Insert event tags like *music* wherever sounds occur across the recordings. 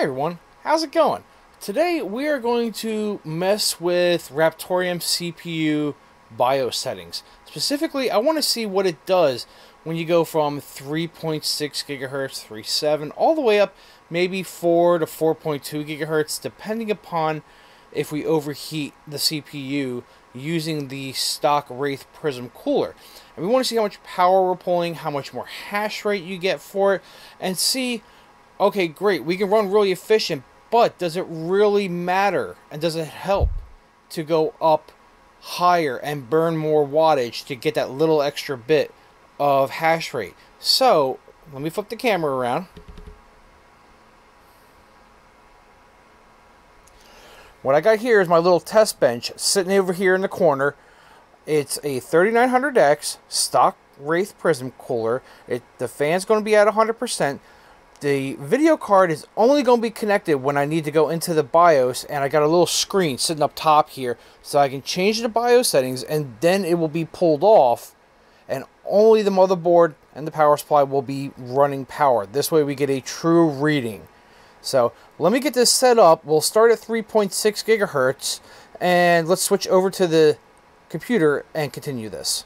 Hey everyone, how's it going? Today we are going to mess with Raptoreum CPU BIOS settings. Specifically, I want to see what it does when you go from 3.6 gigahertz, 3.7, all the way up maybe 4 to 4.2 gigahertz, depending upon if we overheat the CPU using the stock Wraith Prism cooler. And we want to see how much power we're pulling, how much more hash rate you get for it, and see okay, great, we can run really efficient, but does it really matter? And does it help to go up higher and burn more wattage to get that little extra bit of hash rate? So, let me flip the camera around. What I got here is my little test bench sitting over here in the corner. It's a 3900X stock Wraith Prism cooler. It, the fan's going to be at 100% the video card is only going to be connected when I need to go into the BIOS and I got a little screen sitting up top here so I can change the BIOS settings and then it will be pulled off and only the motherboard and the power supply will be running power. This way we get a true reading. So let me get this set up. We'll start at 3.6 gigahertz and let's switch over to the computer and continue this.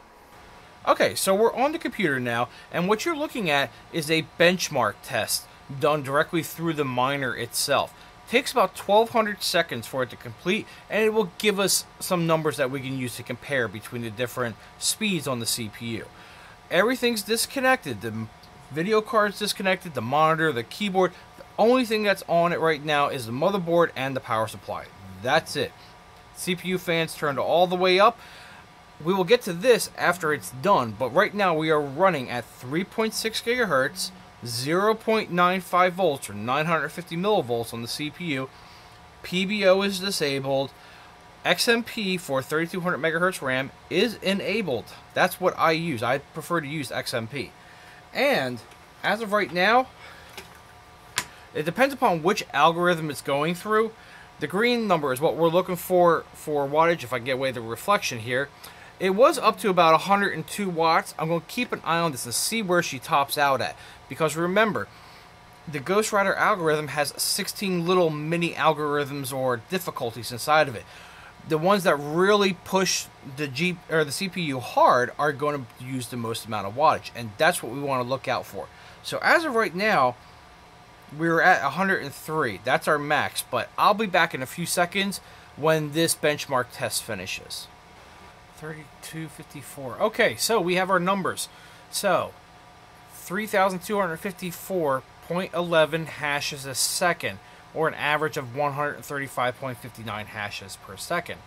Okay, so we're on the computer now, and what you're looking at is a benchmark test done directly through the miner itself. It takes about 1200 seconds for it to complete, and it will give us some numbers that we can use to compare between the different speeds on the CPU. Everything's disconnected. The video card's disconnected, the monitor, the keyboard. The only thing that's on it right now is the motherboard and the power supply. That's it. CPU fans turned all the way up we will get to this after it's done, but right now we are running at 3.6 gigahertz, 0.95 volts or 950 millivolts on the CPU. PBO is disabled. XMP for 3200 megahertz RAM is enabled. That's what I use. I prefer to use XMP. And as of right now, it depends upon which algorithm it's going through. The green number is what we're looking for for wattage. If I get away the reflection here, it was up to about 102 watts. I'm going to keep an eye on this and see where she tops out at. Because remember, the GhostRider algorithm has 16 little mini algorithms or difficulties inside of it. The ones that really push the G or the CPU hard are going to use the most amount of wattage, and that's what we want to look out for. So as of right now, we're at 103. That's our max, but I'll be back in a few seconds when this benchmark test finishes. 3254. Okay, so we have our numbers. So, 3,254.11 hashes a second, or an average of 135.59 hashes per second.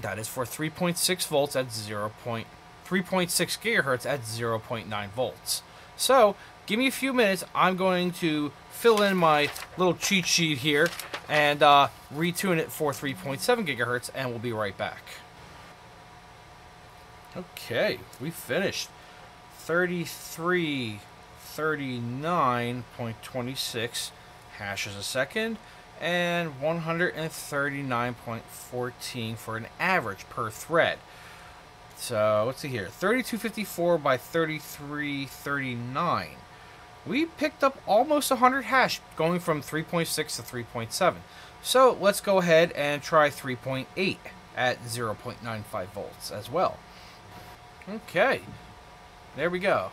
That is for 3.6 volts at 0. 3.6 gigahertz at 0.9 volts. So, give me a few minutes. I'm going to fill in my little cheat sheet here and uh, retune it for 3.7 gigahertz, and we'll be right back. Okay, we finished. 33, 39.26 hashes a second, and 139.14 for an average per thread. So, let's see here. 3254 by 3339. We picked up almost 100 hash, going from 3.6 to 3.7. So, let's go ahead and try 3.8 at 0.95 volts as well. Okay. There we go.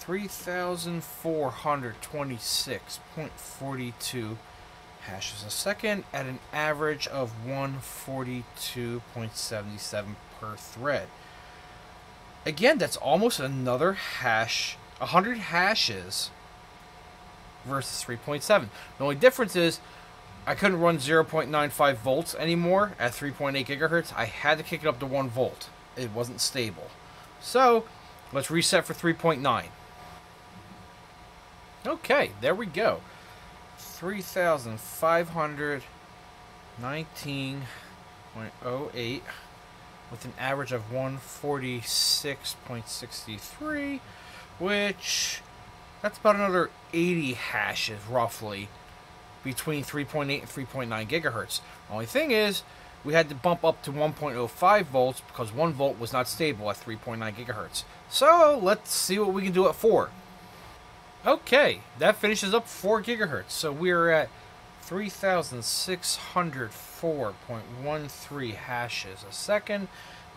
3,426.42 hashes a second at an average of 142.77 per thread. Again, that's almost another hash, 100 hashes versus 3.7. The only difference is I couldn't run 0.95 volts anymore at 3.8 gigahertz. I had to kick it up to 1 volt. It wasn't stable. So, let's reset for 3.9. Okay, there we go. 3,519.08 with an average of 146.63, which that's about another 80 hashes roughly between 3.8 and 3.9 gigahertz. Only thing is, we had to bump up to 1.05 volts because 1 volt was not stable at 3.9 gigahertz. So let's see what we can do at 4. Okay, that finishes up 4 gigahertz. So we're at 3,604.13 hashes a second,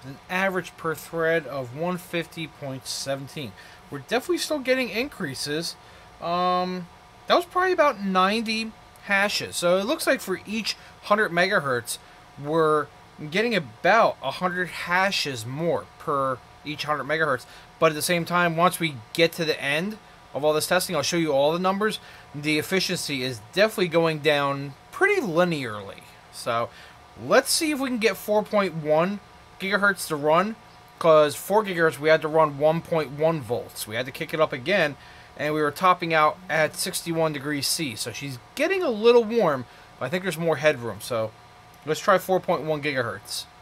an average per thread of 150.17. We're definitely still getting increases. Um, that was probably about 90 hashes. So it looks like for each 100 megahertz, we're getting about 100 hashes more per each 100 megahertz. But at the same time, once we get to the end of all this testing, I'll show you all the numbers. The efficiency is definitely going down pretty linearly. So let's see if we can get 4.1 gigahertz to run. Because 4 gigahertz, we had to run 1.1 volts. We had to kick it up again. And we were topping out at 61 degrees C. So she's getting a little warm. But I think there's more headroom. So let's try 4.1 gigahertz. *laughs*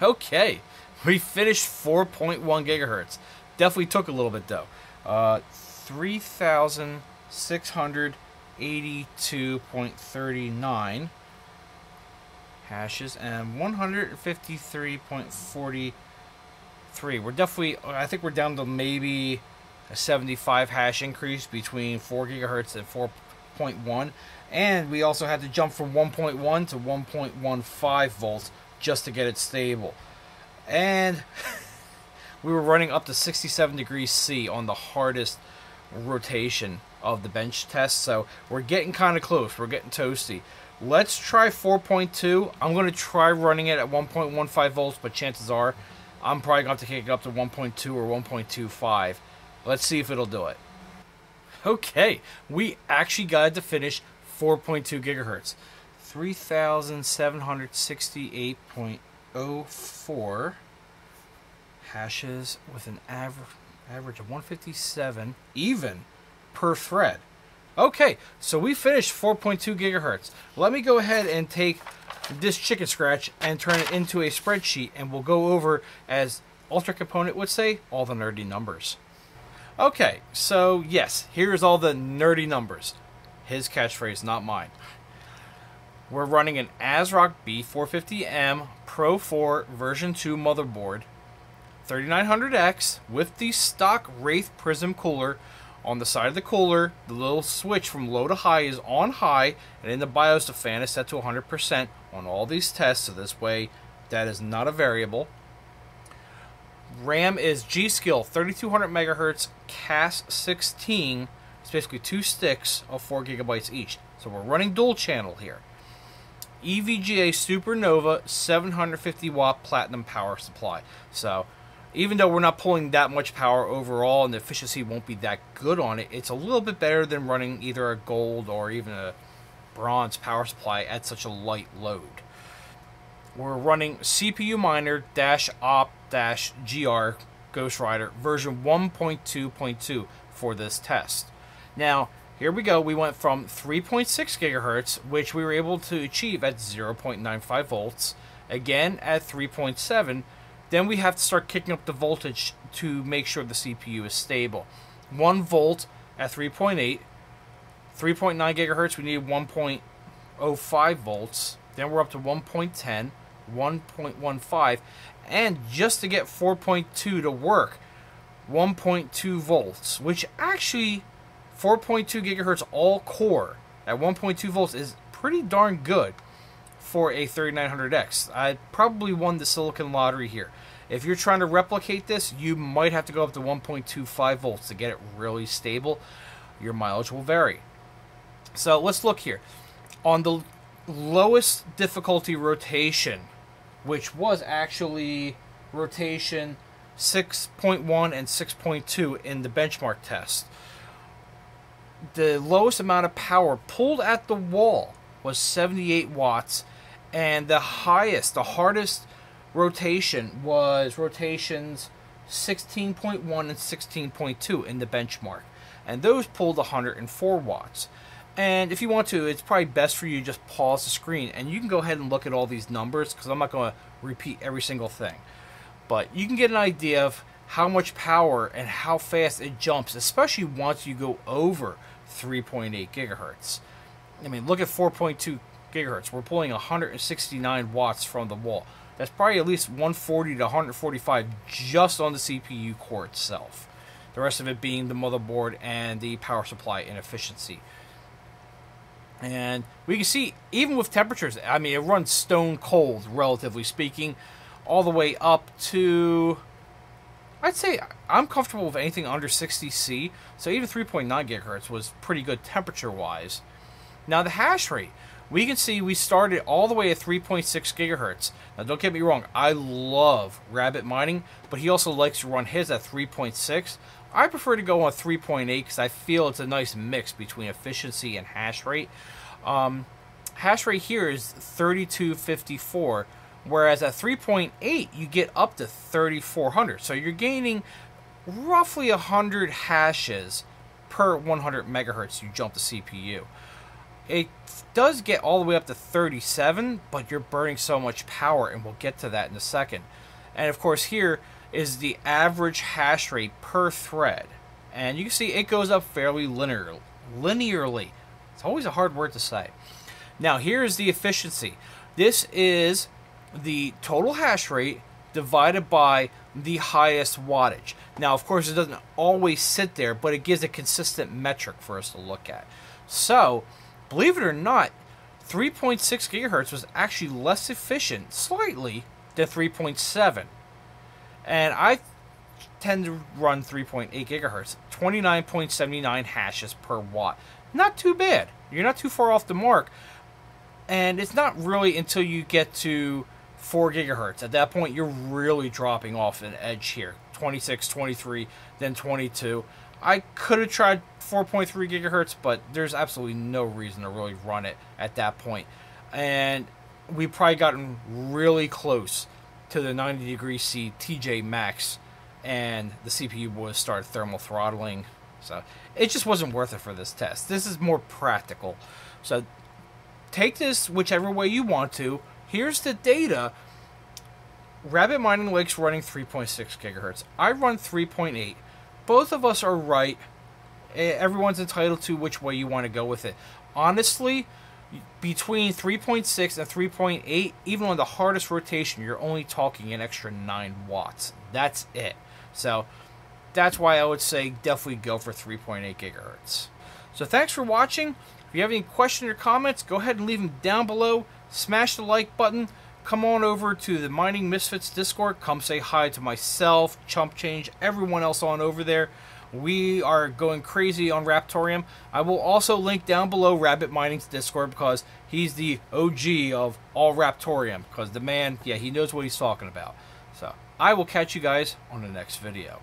Okay. We finished 4.1 gigahertz. Definitely took a little bit though. Uh, 3,682.39 hashes and 153.43. We're definitely, I think we're down to maybe a 75 hash increase between 4 gigahertz and 4.1. And we also had to jump from 1.1 to 1.15 volts just to get it stable. And *laughs* we were running up to 67 degrees C on the hardest rotation of the bench test. So we're getting kind of close. We're getting toasty. Let's try 4.2. I'm going to try running it at 1.15 volts, but chances are I'm probably going to have to kick it up to 1.2 or 1.25. Let's see if it'll do it. Okay, we actually got it to finish 4.2 gigahertz. 3,768.04 hashes with an average average of 157 even per thread. Okay, so we finished 4.2 gigahertz. Let me go ahead and take this chicken scratch and turn it into a spreadsheet and we'll go over, as Ultra Component would say, all the nerdy numbers. Okay, so yes, here's all the nerdy numbers. His catchphrase, not mine. We're running an ASRock B450M Pro 4 version 2 motherboard 3900X with the stock Wraith Prism cooler. On the side of the cooler, the little switch from low to high is on high, and in the BIOS, the fan is set to 100% on all these tests, so this way that is not a variable. RAM is G Skill 3200 megahertz CAS 16. It's basically two sticks of 4 gigabytes each. So we're running dual channel here. EVGA Supernova 750 watt platinum power supply. So even though we're not pulling that much power overall and the efficiency won't be that good on it, it's a little bit better than running either a gold or even a bronze power supply at such a light load. We're running CPU Miner dash op dash GR Ghost Rider version 1.2.2 for this test. Now, here we go. We went from 3.6 gigahertz, which we were able to achieve at 0.95 volts, again at 3.7 then we have to start kicking up the voltage to make sure the CPU is stable. 1 volt at 3.8, 3.9 gigahertz, we need 1.05 volts. Then we're up to 1.10, 1.15, and just to get 4.2 to work, 1.2 volts, which actually 4.2 gigahertz all core at 1.2 volts is pretty darn good for a 3900X. I probably won the silicon lottery here. If you're trying to replicate this, you might have to go up to 1.25 volts to get it really stable. Your mileage will vary. So let's look here. On the lowest difficulty rotation, which was actually rotation 6.1 and 6.2 in the benchmark test, the lowest amount of power pulled at the wall was 78 watts, and the highest, the hardest rotation was rotations 16.1 and 16.2 in the benchmark. And those pulled 104 watts. And if you want to, it's probably best for you to just pause the screen and you can go ahead and look at all these numbers because I'm not going to repeat every single thing. But you can get an idea of how much power and how fast it jumps, especially once you go over 3.8 gigahertz. I mean, look at 4.2 gigahertz. We're pulling 169 watts from the wall. That's probably at least 140 to 145 just on the CPU core itself. The rest of it being the motherboard and the power supply inefficiency. And we can see, even with temperatures, I mean, it runs stone cold, relatively speaking, all the way up to. I'd say I'm comfortable with anything under 60C, so even 3.9 gigahertz was pretty good temperature wise. Now, the hash rate, we can see we started all the way at 3.6 gigahertz. Now, don't get me wrong, I love Rabid Mining, but he also likes to run his at 3.6. I prefer to go on 3.8 because I feel it's a nice mix between efficiency and hash rate. Um, hash rate here is 3254, whereas at 3.8 you get up to 3400. So you're gaining roughly 100 hashes per 100 megahertz you jump the CPU. It does get all the way up to 37, but you're burning so much power, and we'll get to that in a second. And of course, here is the average hash rate per thread. And you can see it goes up fairly linear, linearly. It's always a hard word to say. Now, here's the efficiency. This is the total hash rate divided by the highest wattage. Now, of course, it doesn't always sit there, but it gives a consistent metric for us to look at. So, believe it or not, 3.6 gigahertz was actually less efficient, slightly, than 3.7. And I tend to run 3.8 gigahertz, 29.79 hashes per watt. Not too bad. You're not too far off the mark. And it's not really until you get to 4 gigahertz. At that point, you're really dropping off an edge here. 26, 23, then 22. I could have tried 4.3 gigahertz, but there's absolutely no reason to really run it at that point. And we've probably gotten really close to the 90 degree C TJ Max, and the CPU was started thermal throttling. So it just wasn't worth it for this test. This is more practical. So take this whichever way you want to. Here's the data. Rabid Mining Lake's running 3.6 gigahertz. I run 3.8. Both of us are right. Eh, everyone's entitled to which way you want to go with it. Honestly, between 3.6 and 3.8, even on the hardest rotation, you're only talking an extra 9 watts. That's it. So that's why I would say definitely go for 3.8 gigahertz. So thanks for watching. If you have any questions or comments, go ahead and leave them down below. Smash the like button. Come on over to the Mining Misfits Discord. Come say hi to myself, Chump Change, everyone else on over there. We are going crazy on Raptoreum. I will also link down below Rabid Mining's Discord because he's the OG of all Raptoreum. Because the man, yeah, he knows what he's talking about. So I will catch you guys on the next video.